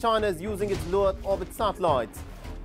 China is using its low Earth orbit satellites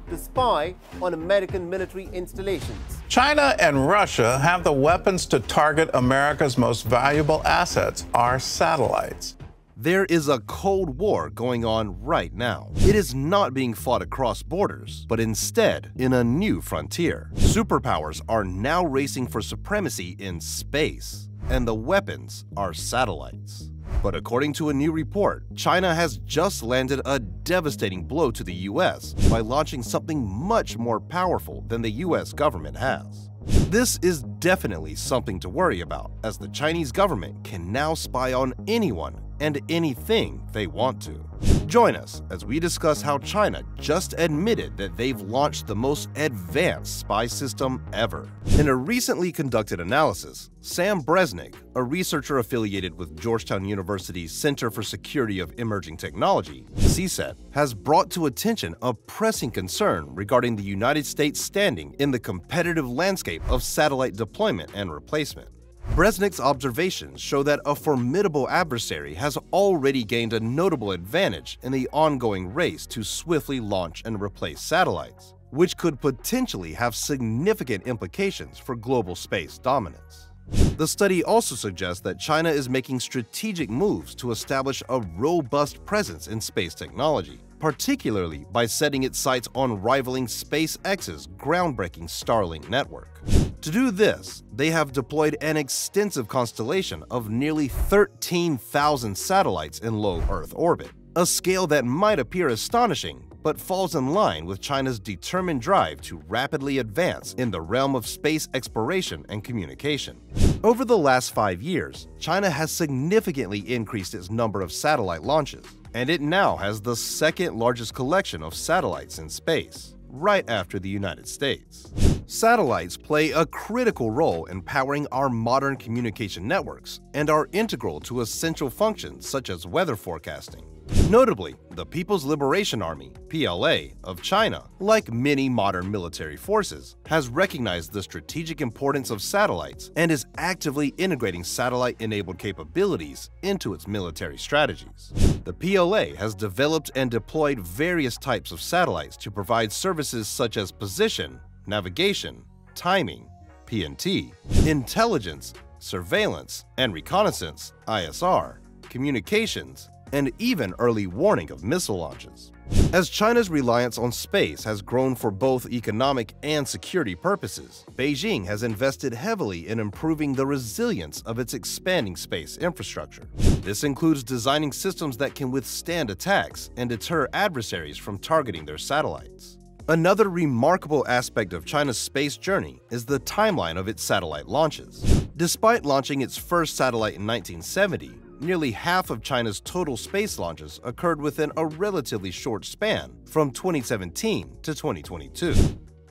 to spy on American military installations. China and Russia have the weapons to target America's most valuable assets, our satellites. There is a Cold War going on right now. It is not being fought across borders, but instead in a new frontier. Superpowers are now racing for supremacy in space, and the weapons are satellites. But according to a new report, China has just landed a devastating blow to the US by launching something much more powerful than the US government has. This is definitely something to worry about, as the Chinese government can now spy on anyone and anything they want to. Join us as we discuss how China just admitted that they've launched the most advanced spy system ever. In a recently conducted analysis, Sam Bresnick, a researcher affiliated with Georgetown University's Center for Security of Emerging Technology, CSET, has brought to attention a pressing concern regarding the United States' standing in the competitive landscape of satellite deployment and replacement. Bresnick's observations show that a formidable adversary has already gained a notable advantage in the ongoing race to swiftly launch and replace satellites, which could potentially have significant implications for global space dominance. The study also suggests that China is making strategic moves to establish a robust presence in space technology, particularly by setting its sights on rivaling SpaceX's groundbreaking Starlink network. To do this, they have deployed an extensive constellation of nearly 13,000 satellites in low Earth orbit, a scale that might appear astonishing but falls in line with China's determined drive to rapidly advance in the realm of space exploration and communication. Over the last five years, China has significantly increased its number of satellite launches, and it now has the second largest collection of satellites in space, right after the United States. Satellites play a critical role in powering our modern communication networks and are integral to essential functions such as weather forecasting. Notably, the People's Liberation Army (PLA) of China, like many modern military forces, has recognized the strategic importance of satellites and is actively integrating satellite-enabled capabilities into its military strategies. The PLA has developed and deployed various types of satellites to provide services such as position, navigation, timing, PNT, intelligence, surveillance and reconnaissance, ISR, communications, and even early warning of missile launches. As China's reliance on space has grown for both economic and security purposes, Beijing has invested heavily in improving the resilience of its expanding space infrastructure. This includes designing systems that can withstand attacks and deter adversaries from targeting their satellites. Another remarkable aspect of China's space journey is the timeline of its satellite launches. Despite launching its first satellite in 1970, nearly half of China's total space launches occurred within a relatively short span from 2017 to 2022.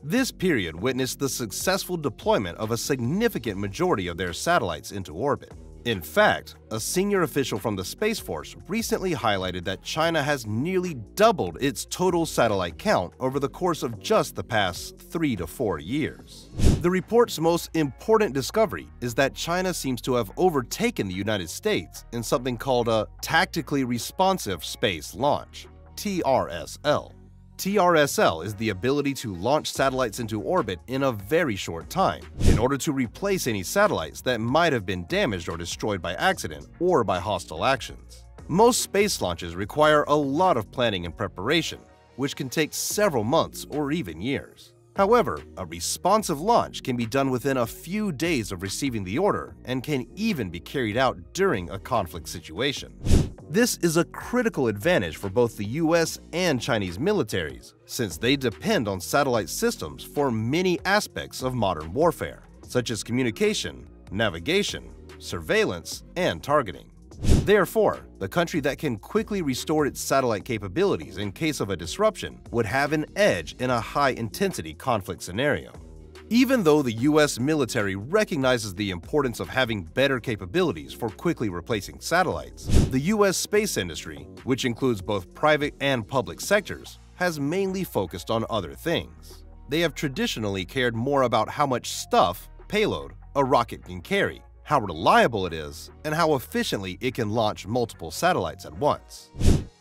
This period witnessed the successful deployment of a significant majority of their satellites into orbit. In fact, a senior official from the Space Force recently highlighted that China has nearly doubled its total satellite count over the course of just the past three to four years. The report's most important discovery is that China seems to have overtaken the United States in something called a Tactically Responsive Space Launch, TRSL. TRSL is the ability to launch satellites into orbit in a very short time, in order to replace any satellites that might have been damaged or destroyed by accident or by hostile actions. Most space launches require a lot of planning and preparation, which can take several months or even years. However, a responsive launch can be done within a few days of receiving the order and can even be carried out during a conflict situation. This is a critical advantage for both the US and Chinese militaries, since they depend on satellite systems for many aspects of modern warfare, such as communication, navigation, surveillance, and targeting. Therefore, the country that can quickly restore its satellite capabilities in case of a disruption would have an edge in a high-intensity conflict scenario. Even though the US military recognizes the importance of having better capabilities for quickly replacing satellites, the US space industry, which includes both private and public sectors, has mainly focused on other things. They have traditionally cared more about how much stuff, payload, a rocket can carry, how reliable it is, and how efficiently it can launch multiple satellites at once.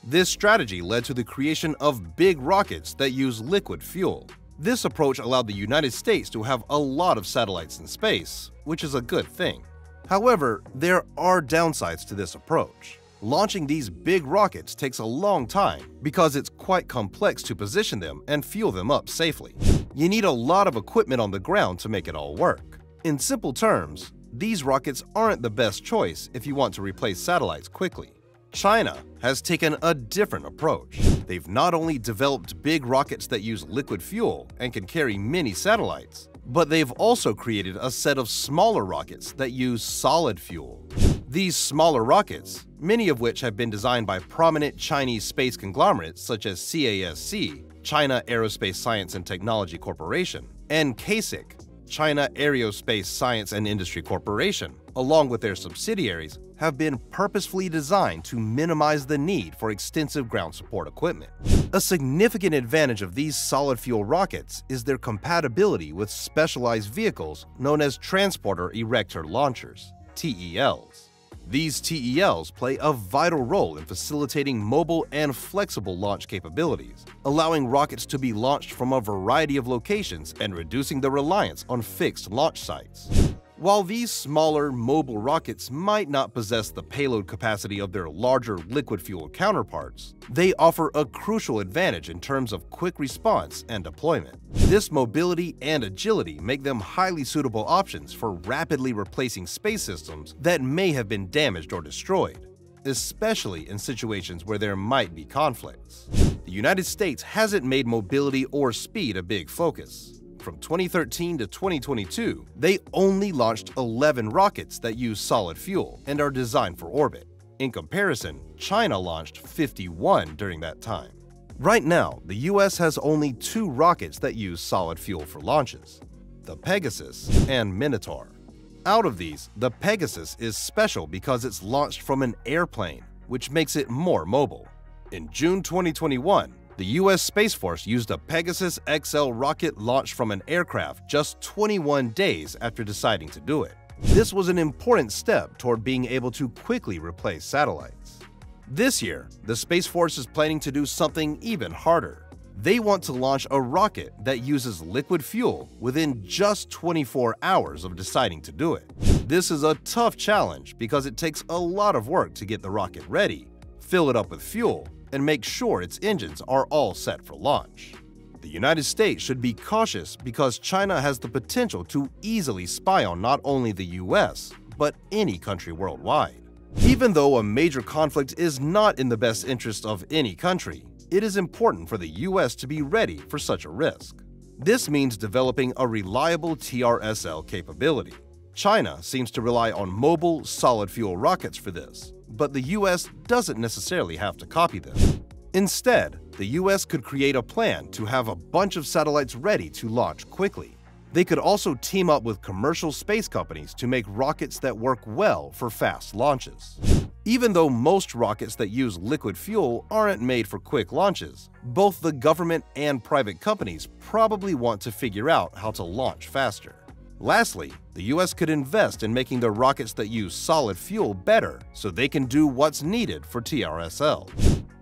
This strategy led to the creation of big rockets that use liquid fuel. This approach allowed the United States to have a lot of satellites in space, which is a good thing. However, there are downsides to this approach. Launching these big rockets takes a long time because it's quite complex to position them and fuel them up safely. You need a lot of equipment on the ground to make it all work. In simple terms, these rockets aren't the best choice if you want to replace satellites quickly. China has taken a different approach. They've not only developed big rockets that use liquid fuel and can carry many satellites, but they've also created a set of smaller rockets that use solid fuel. These smaller rockets, many of which have been designed by prominent Chinese space conglomerates such as CASC, China Aerospace Science and Technology Corporation, and CASIC, China Aerospace Science and Industry Corporation, along with their subsidiaries, have been purposefully designed to minimize the need for extensive ground support equipment. A significant advantage of these solid fuel rockets is their compatibility with specialized vehicles known as Transporter Erector Launchers, TELs. These TELs play a vital role in facilitating mobile and flexible launch capabilities, allowing rockets to be launched from a variety of locations and reducing the reliance on fixed launch sites. While these smaller, mobile rockets might not possess the payload capacity of their larger liquid fuel counterparts, they offer a crucial advantage in terms of quick response and deployment. This mobility and agility make them highly suitable options for rapidly replacing space systems that may have been damaged or destroyed, especially in situations where there might be conflicts. The United States hasn't made mobility or speed a big focus, from 2013 to 2022, they only launched 11 rockets that use solid fuel and are designed for orbit. In comparison, China launched 51 during that time. Right now, the US has only two rockets that use solid fuel for launches, the Pegasus and Minotaur. Out of these, the Pegasus is special because it's launched from an airplane, which makes it more mobile. In June 2021, the U.S. Space Force used a Pegasus XL rocket launched from an aircraft just 21 days after deciding to do it. This was an important step toward being able to quickly replace satellites. This year, the Space Force is planning to do something even harder. They want to launch a rocket that uses liquid fuel within just 24 hours of deciding to do it. This is a tough challenge because it takes a lot of work to get the rocket ready, fill it up with fuel, and make sure its engines are all set for launch. The United States should be cautious because China has the potential to easily spy on not only the US, but any country worldwide. Even though a major conflict is not in the best interest of any country, it is important for the US to be ready for such a risk. This means developing a reliable TRSL capability. China seems to rely on mobile, solid fuel rockets for this, but the US doesn't necessarily have to copy this. Instead, the US could create a plan to have a bunch of satellites ready to launch quickly. They could also team up with commercial space companies to make rockets that work well for fast launches. Even though most rockets that use liquid fuel aren't made for quick launches, both the government and private companies probably want to figure out how to launch faster. Lastly, the US could invest in making the rockets that use solid fuel better so they can do what's needed for TRSL.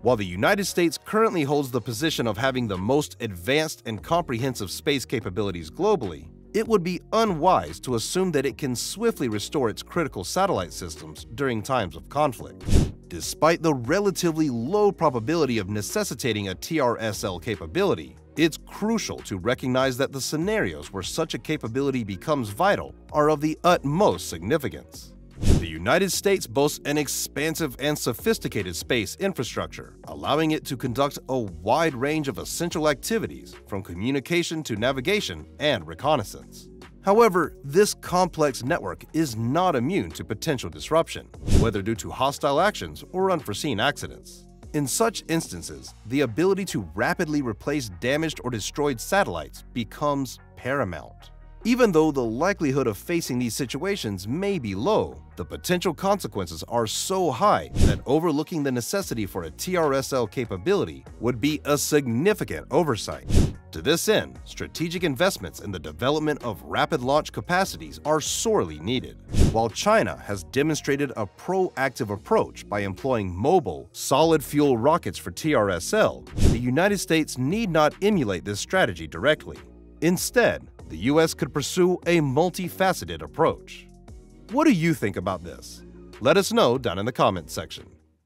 While the United States currently holds the position of having the most advanced and comprehensive space capabilities globally, it would be unwise to assume that it can swiftly restore its critical satellite systems during times of conflict. Despite the relatively low probability of necessitating a TRSL capability, it's crucial to recognize that the scenarios where such a capability becomes vital are of the utmost significance. The United States boasts an expansive and sophisticated space infrastructure, allowing it to conduct a wide range of essential activities from communication to navigation and reconnaissance. However, this complex network is not immune to potential disruption, whether due to hostile actions or unforeseen accidents. In such instances, the ability to rapidly replace damaged or destroyed satellites becomes paramount. Even though the likelihood of facing these situations may be low, the potential consequences are so high that overlooking the necessity for a TRSL capability would be a significant oversight. To this end, strategic investments in the development of rapid launch capacities are sorely needed. While China has demonstrated a proactive approach by employing mobile, solid fuel rockets for TRSL, the United States need not emulate this strategy directly. Instead, the US could pursue a multifaceted approach. What do you think about this? Let us know down in the comments section.